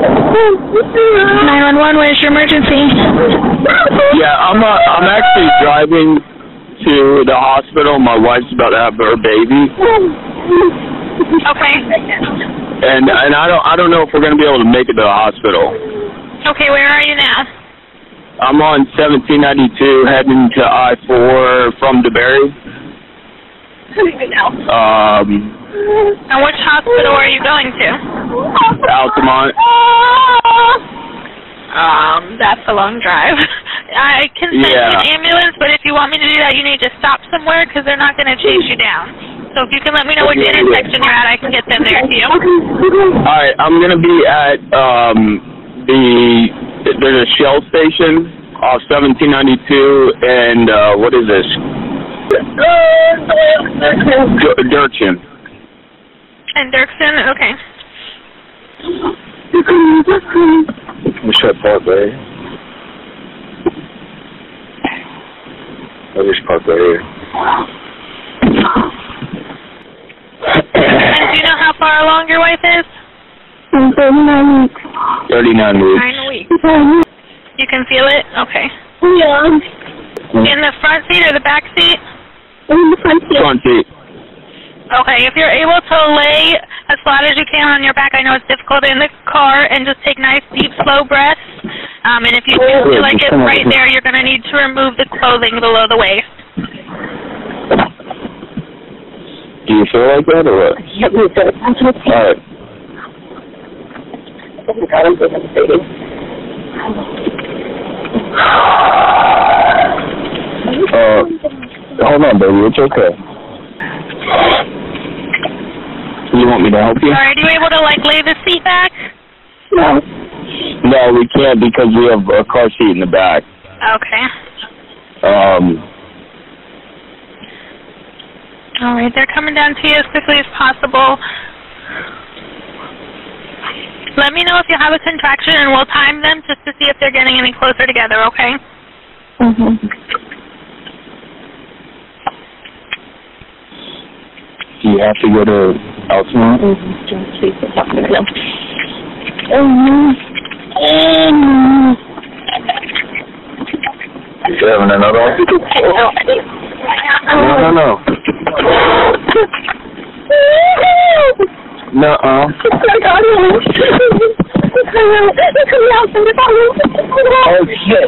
911, where's your emergency? Yeah, I'm uh, I'm actually driving to the hospital. My wife's about to have her baby, Okay. and and I don't I don't know if we're gonna be able to make it to the hospital. Okay, where are you now? I'm on 1792 heading to I-4 from DeBary. Um, And which hospital are you going to? Altamonte. Um, that's a long drive. I can send you an ambulance, but if you want me to do that, you need to stop somewhere because they're not going to chase you down. So if you can let me know which intersection you're at, I can get them there to you. All right, I'm gonna be at um the there's a Shell station off 1792 and uh what is this? D- Dirksen. And Dirksen, okay. Michelle Park right here. I just parked right here. And do you know how far along your wife is? 39 weeks. Nine weeks. You can feel it? Okay. Yeah. In the front seat or the back seat? Front seat. Okay, if you're able to lay as flat as you can on your back, I know it's difficult in the car, and just take nice, deep, slow breaths. Um, and if you do feel like it's right there, you're going to need to remove the clothing below the waist. Do you feel like that or what? All right. Uh, hold on, baby. It's okay. You want me to help you? All right, are you able to, like, lay the seat back? No, No, we can't because we have a car seat in the back. Okay. Um, All right, they're coming down to you as quickly as possible. Let me know if you have a contraction, and we'll time them just to see if they're getting any closer together, okay? do you have to go to You having another one? No, no, no. Nuh-uh. Oh, shit.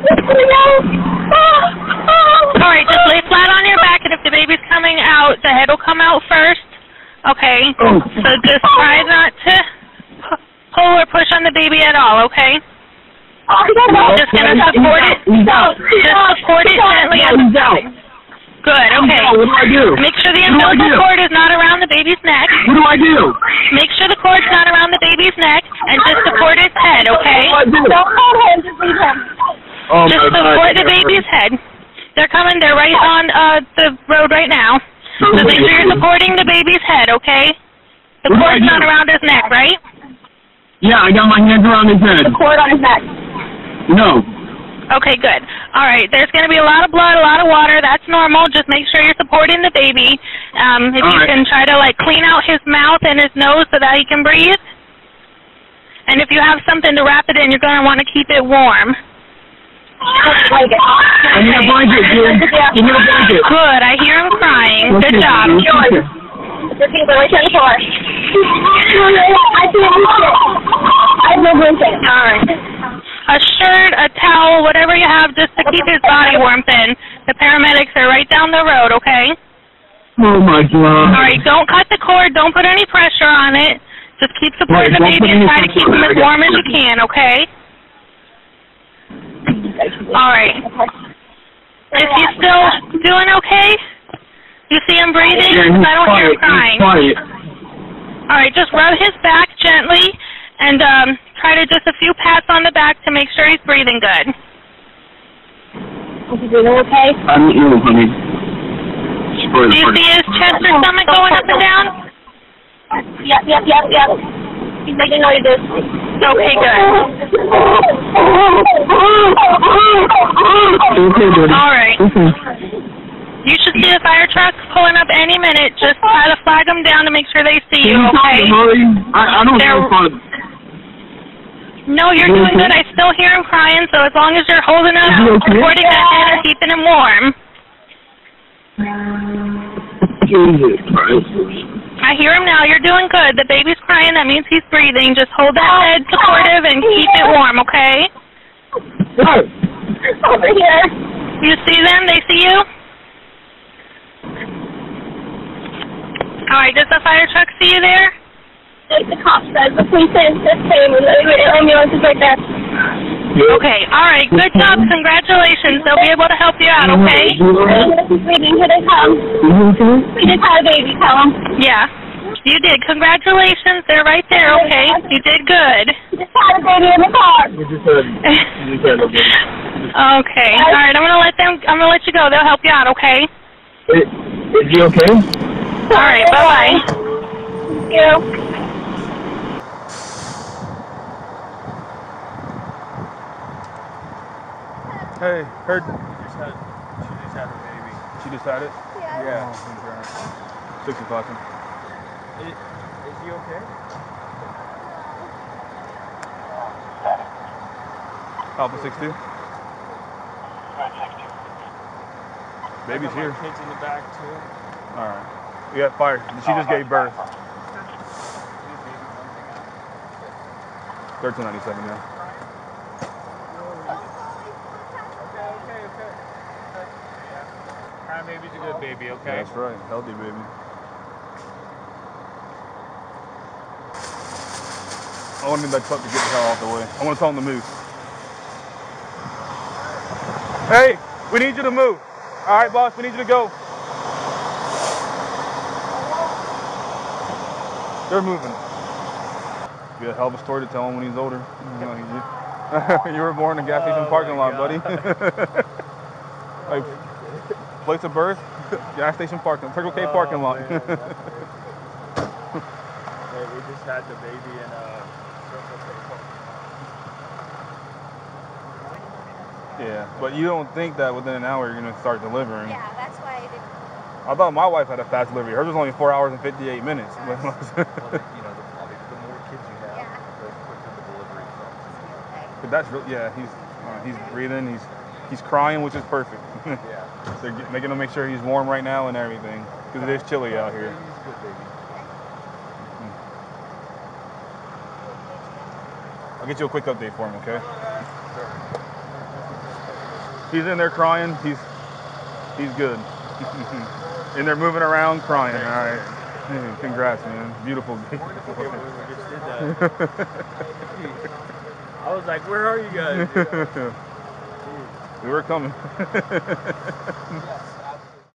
Oh, All right, just lay flat on your back, and if the baby's coming out, the head will come out first. Okay. Oh. So just try not to pull or push on the baby at all. Okay. Just gonna support it. Just support it gently on the side. Good. Okay. What do I do? Make sure the What do I umbilical cord is not around the baby's neck. What do I do? Make sure the cord's not around the baby's neck, and just support its head. Okay. What do I do? Oh, Just my God. support the baby's head. They're coming. They're right on uh the road right now. So make sure you're supporting the baby's head, okay? The What cord's not around his neck, right? Yeah, I got my hands around his head. The cord on his neck. No. Okay, good. All right. There's going to be a lot of blood, a lot of water. That's normal. Just make sure you're supporting the baby. Um, if All you right. can try to like clean out his mouth and his nose so that he can breathe. And if you have something to wrap it in, you're going to want to keep it warm. I need a blanket, dude. Give me a blanket. Good. I hear him crying. Good Okay, job. dude. Okay. Repeat the right on the floor. I can't reach it. I have no blanket. All right. A shirt, a towel, whatever you have, just to keep his body warmth in. The paramedics are right down the road, okay? Oh, my God. All right. Don't cut the cord. Don't put any pressure on it. Just keep supporting Right, the baby and try to keep him as warm as you can, okay? All right. Is he still doing okay? You see him breathing? Yeah, he's I don't hear him crying. All right, just rub his back gently and um, try to just a few pats on the back to make sure he's breathing good. Is he doing okay? I'm you, honey. Spoil Do you see his chest or stomach going up and down? Yep, yep, yep, yep. He's making noises. Okay, good. Okay, buddy. All right. Okay. You should see the fire truck pulling up any minute. Just try to flag them down to make sure they see you, Can you tell okay? I, I don't They're- if No, you're doing good. I still hear him crying, so as long as you're holding him, okay? supporting that head and keeping him warm. Jesus Christ. I hear him now. You're doing good. The baby's crying. That means he's breathing. Just hold that oh, head supportive and keep it warm, okay? Over here. You see them? They see you? All right. Does the fire truck see you there? Like the cop said, the police is the same, and the ambulance is right there. Okay. All right. Good job. Congratulations. They'll be able to help you out, okay? Waiting. Here they come. We just had a baby, tell him. Yeah. You did. Congratulations. They're right there, okay? You did good. We just had a baby in the car. We just had, we just had a baby. okay. All right. I'm gonna let them. I'm gonna let you go. They'll help you out, okay? Is, is he okay? All right. Bye bye. Thank you. Hey, heard. She just had, she just had her baby. She just had it? Yeah. Yeah. Oh, okay. Six o'clock. Is, is he okay? Alpha six. Baby's I got my here. Kids in the back too. All right. We got fire. She just gave birth. Thirteen ninety seven now. Okay, okay, okay. Crying baby's a good baby, okay? That's right. Healthy baby. I want that truck to get the hell off the way. I want to tell him to move. Hey, we need you to move. All right, boss, we need you to go. They're moving. Be a hell of a story to tell him when he's older. You, know, you, you were born in a gas oh station Oh, parking lot, buddy. like, place of birth, gas station parking, Circle K Oh, parking lot. man, Hey, we just had the baby in uh, Circle K parking yeah, but you don't think that within an hour you're gonna start delivering. Yeah, that's why I didn't. I thought my wife had a fast delivery. Hers was only four hours and 58 minutes. But. Well, the, you know, the, the more kids you have, Yeah. the quicker the delivery comes. But that's real. Yeah, he's uh, he's breathing. He's he's crying, which is perfect. Yeah. They're making him make sure he's warm right now and everything because it is chilly out here. Baby's good, baby. I'll get you a quick update for him, okay? He's in there crying. He's he's good. in there moving around, crying. All right. Congrats, man. Beautiful. Yeah, we just did that. I was like, where are you guys? we were coming.